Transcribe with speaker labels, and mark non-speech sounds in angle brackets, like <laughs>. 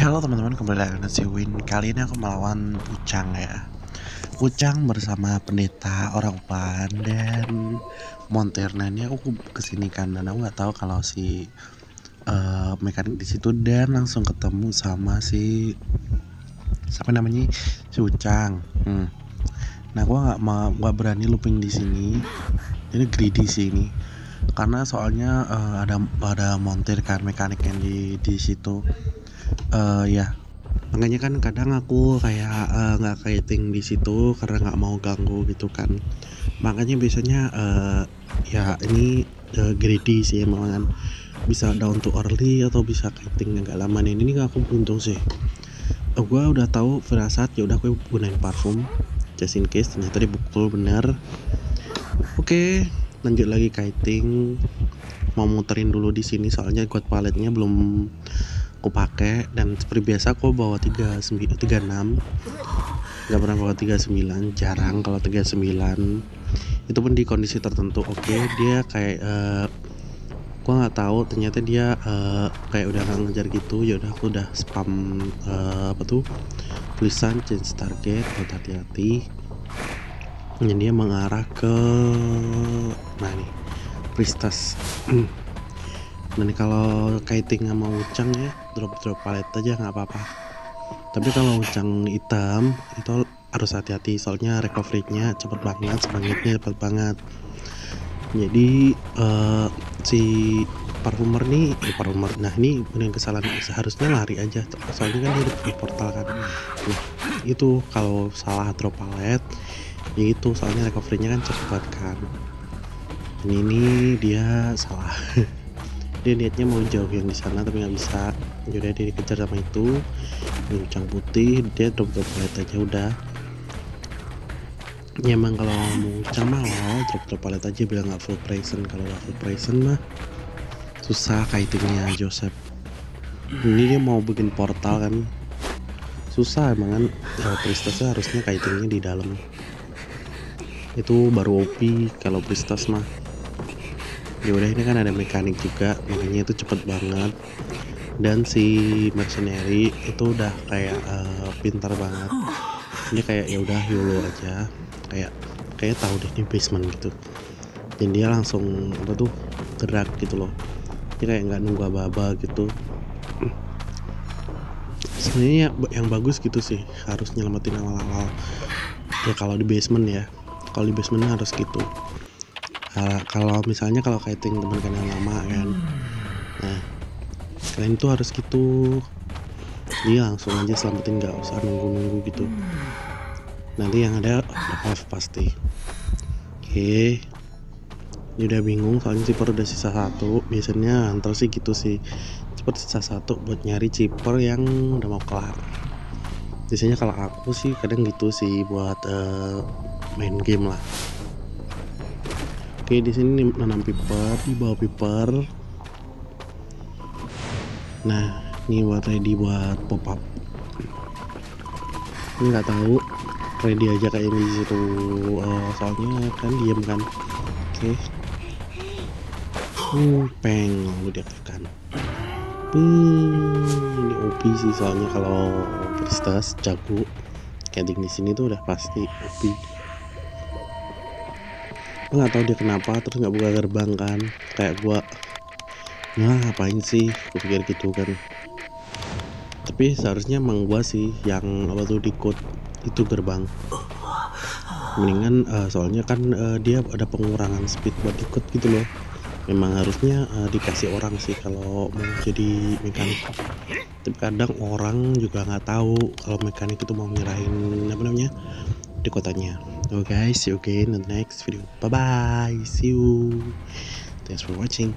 Speaker 1: Halo teman-teman kembali lagi dengan si Win. Kali ini aku melawan Pucang ya. Pucang bersama pendeta orang Upan dan montir ini aku ke sini kan dan aku nggak tahu kalau si uh, mekanik di situ dan langsung ketemu sama si siapa namanya? Si Pucang hmm. Nah aku nggak nggak berani looping di sini. Ini greedy sih ini. Karena soalnya uh, ada ada montir kan mekanik yang di di situ uh, ya. Makanya kan kadang aku kayak eh, nggak uh, kaiting di situ karena nggak mau ganggu gitu kan. Makanya biasanya uh, ya ini uh, greedy sih emang kan. Bisa down to early atau bisa kaiting agak lama. Nih ini aku beruntung sih. Uh, gue udah tahu firasat ya udah aku gunain parfum just in case ternyata dibukul bener. Oke okay, lanjut lagi kiting mau muterin dulu di sini soalnya kuat paletnya belum aku pakai dan seperti biasa aku bawa 39 36 nggak pernah bawa 39 jarang kalau 39 itu pun di kondisi tertentu oke. Okay, dia kayak uh, gua nggak tahu ternyata dia uh, kayak udah ngejar gitu. Ya udah aku udah spam uh, apa tuh tulisan change target buat hati-hati. Dan dia mengarah ke nah nih Pristas <clears throat> dan kalau kiting sama ucang ya drop drop palet aja nggak apa-apa. Tapi kalau ucang hitam itu harus hati-hati soalnya recovery-nya cepet banget semangatnya cepet banget. Jadi uh, si parfumer nih eh, parfumer nah ini yang kesalahan seharusnya lari aja soalnya kan dia di portal kan. Nah itu kalau salah drop palet ya itu soalnya recovery-nya kan cepet kan. Ini, ini dia salah <laughs> dia niatnya mau jauh yang di sana tapi nggak bisa. Jadi dia dikejar sama itu. Bincang putih dia drop drop palet aja udah. Ya emang kalau mau mah drop drop palet aja bilang nggak full present kalau nggak full present mah susah kaitingnya Joseph. Ini dia mau bikin portal kan. Susah emang kan. Ya, Pristasnya harusnya kaitingnya di dalam. Itu baru OP kalau Pristas mah ya udah ini kan ada mekanik juga makanya itu cepet banget. Dan si mercenary itu udah kayak uh, pintar banget. Dia kayak ya udah yolo aja. Kayak kayak tahu deh di basement gitu. Dan dia langsung apa tuh gerak gitu loh. Dia kayak nggak nunggu apa-apa gitu. Sebenarnya yang bagus gitu sih harus nyelamatin awal-awal. Ya kalau di basement ya kalau di basement harus gitu uh, kalau misalnya kalau kiting teman kalian lama kan. Nah kalian tuh harus gitu. Dia langsung aja selamatin nggak usah nunggu-nunggu gitu. Nanti yang ada off pasti. Oke. Okay. udah bingung soalnya ciper udah sisa satu. Biasanya antar sih gitu sih. Cepet sisa satu buat nyari ciper yang udah mau kelar. Biasanya kalau aku sih kadang gitu sih buat uh, main game lah Oke, di sini nanam piper, di bawah piper. Nah, ini buat ready buat pop up. Ini nggak tahu, ready aja kayak di situ. Uh, soalnya kan diem kan. Oke. Hmm, peng lalu diaktifkan. Hmm, ini OP sih soalnya kalau Pristas jago. Kayak di sini tuh udah pasti OP gue nggak tahu dia kenapa terus nggak buka gerbang kan. Kayak gua nah ngapain sih? Gue pikir gitu kan. Tapi seharusnya emang gua sih yang apa tuh di itu gerbang. Mendingan uh, soalnya kan uh, dia ada pengurangan speed buat ikut gitu loh. Memang harusnya uh, dikasih orang sih kalau mau jadi mekanik. Tapi kadang orang juga nggak tahu kalau mekanik itu mau nyerahin apa namanya di kotanya. Oke guys see you again in the next video. Bye bye see you. Thanks for watching